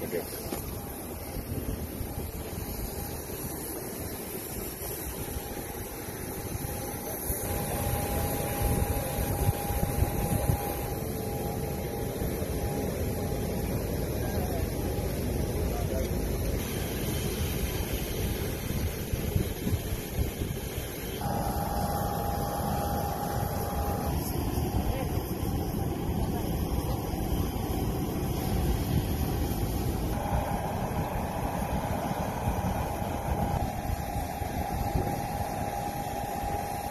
Okay.